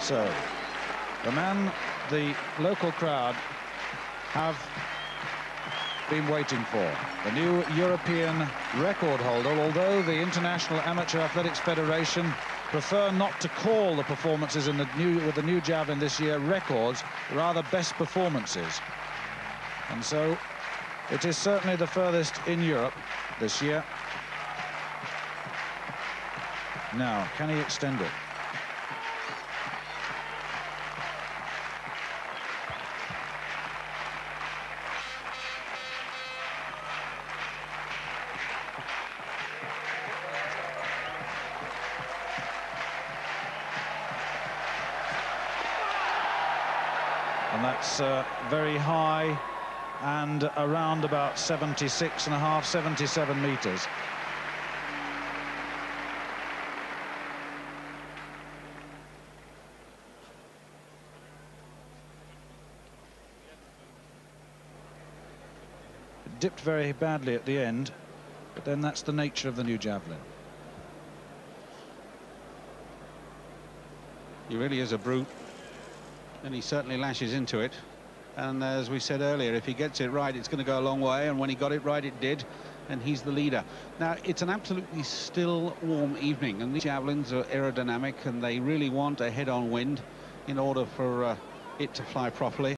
So, the man the local crowd have been waiting for. The new European record holder, although the International Amateur Athletics Federation prefer not to call the performances in the new with the new javelin this year records, rather best performances. And so it is certainly the furthest in Europe this year. Now, can he extend it? And that's uh, very high and around about 76 and a half 77 meters. It dipped very badly at the end but then that's the nature of the new javelin. He really is a brute and he certainly lashes into it. And as we said earlier, if he gets it right, it's going to go a long way. And when he got it right, it did. And he's the leader. Now, it's an absolutely still, warm evening. And these javelins are aerodynamic and they really want a head-on wind in order for uh, it to fly properly.